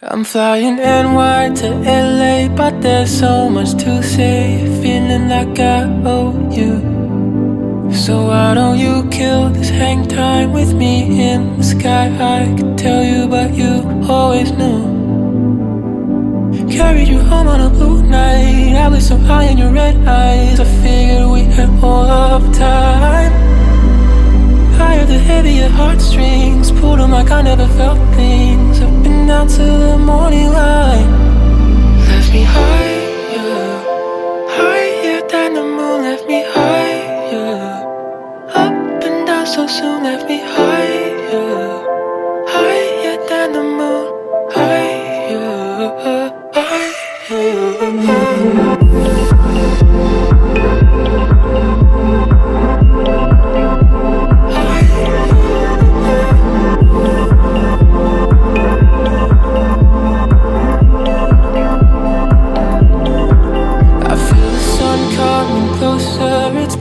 I'm flying NY to LA, but there's so much to say. Feeling like I owe you. So why don't you kill this hang time with me in the sky? I could tell you, but you always knew. Carried you home on a blue night. I was so high in your red eyes. I figured we had all of time. Higher the heavier heartstrings. Pulled like I never felt things. And down to the morning light. Left me higher, higher than the moon. Left me higher. Up and down so soon. Left me higher, higher than the moon. Higher, higher. I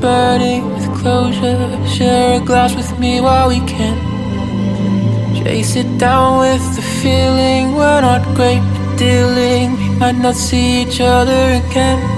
burning with closure. Share a glass with me while we can. Chase it down with the feeling we're not great at dealing. We might not see each other again.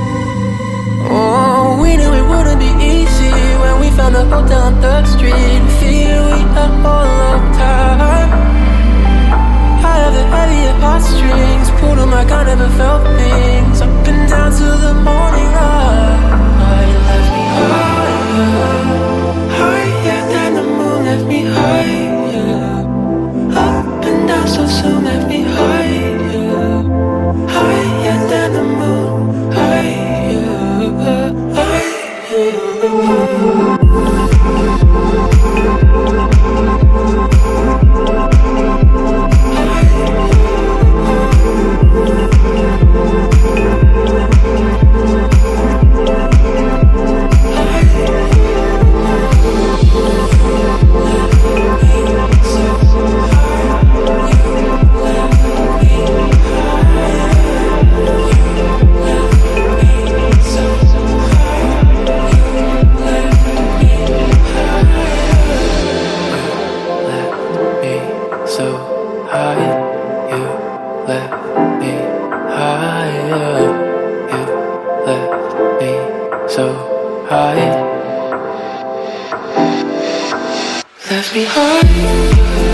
left behind.